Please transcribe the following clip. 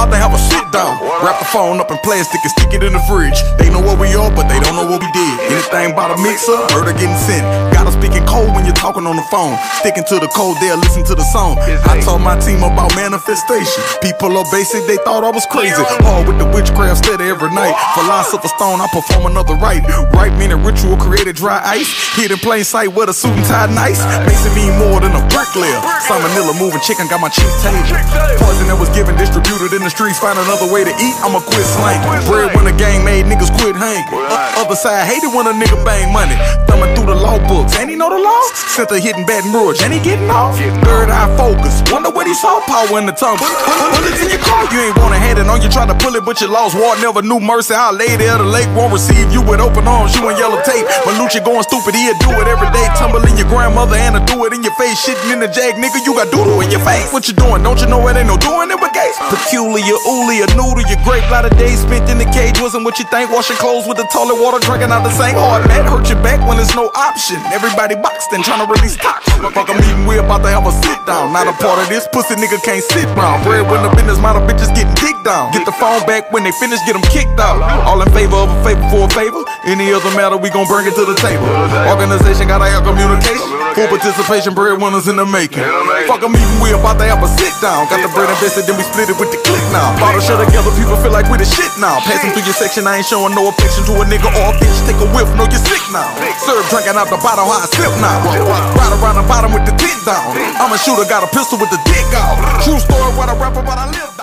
about to have a sit down. Wrap the phone up in plastic and stick it in the fridge. They know what we are, but they don't know what we did. Anything about a mixer, murder getting sent. Got to speaking cold when you're talking on the phone. Sticking to the code, they'll listen to the song. I told my team about manifestation. People are basic, they thought I was crazy. Hard with the witchcraft, steady every night. Philosopher stone, I perform another rite. Right meaning ritual created dry ice. Hid in plain sight with a suit and tie nice. It mean more than a bricklayer. Salmonella moving chicken, got my cheap table. Poison that was given, distributed in the streets. Find another way to eat, I'ma quit slang. Bread when the gang made niggas quit hang. Uh, other side hated when a nigga bang money. Thumbing through the law books, and he know the law. Sent a hitting Baton Rouge, and he getting off. Third eye focus, wonder what he saw. Power in the tongue. Put, put, put it in your car. You ain't wanna hand it on, you try to pull it, but you lost. War never knew mercy. Our lady of the lake won't receive you with open arms. You in yellow tape. Malucci going stupid, he'll do it every day. Tumble in your grandmother and I do it in your face. Shitting in the jag, nigga, you got doodle in your face. What you doing? Don't you know it ain't no doing it? Peculiar, ooly, a noodle, your grape. Lot of days spent in the cage wasn't what you think. Washing clothes with the toilet water, drinking out the same hard man. Hurt your back when there's no option. Everybody boxed and trying to release toxin. Fuck a meeting, we about to have a sit down. Not a part of this pussy nigga can't sit round. Bread when the business model bitches getting dick down. Phone back when they finish, get them kicked out. All in favor of a favor for a favor. Any other matter, we gon' bring it to the table. Organization gotta have communication. Full participation, breadwinners in the making. Fuck a meeting, we about to have a sit down. Got the bread invested, then we split it with the click now. Bottle shut together, people feel like we the shit now. Passing through your section, I ain't showing no affection to a nigga or a bitch. Take a whiff, know you're sick now. Serve drinking out the bottle, how I sip now. Ride around the bottom with the tit down. I'm a shooter, got a pistol with the dick out. True story, what I rap about, I live.